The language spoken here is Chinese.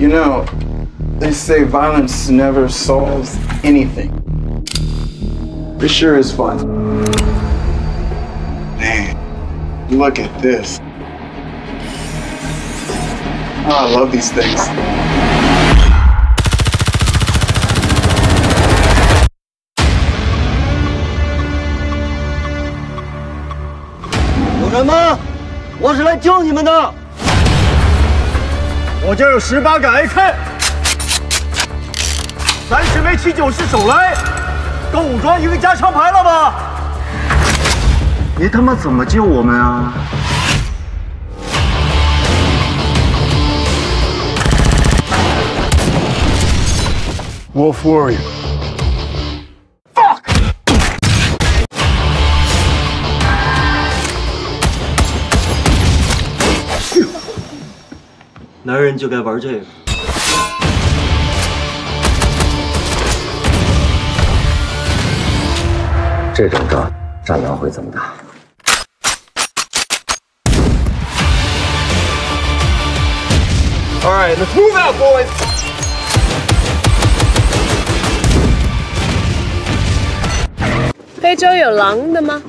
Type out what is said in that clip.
You know, they say violence never solves anything. It sure is fun. Man, look at this. Oh, I love these things. 有人吗？我是来救你们的。 我这儿有十八杆 AK，三十枚七九式手雷，够武装一个加强排了吧？你他妈怎么救我们啊？Wolf Warrior. 男人就该玩这个。这种仗战狼会怎么打？All right, let's move out, boys. 非洲有狼的吗？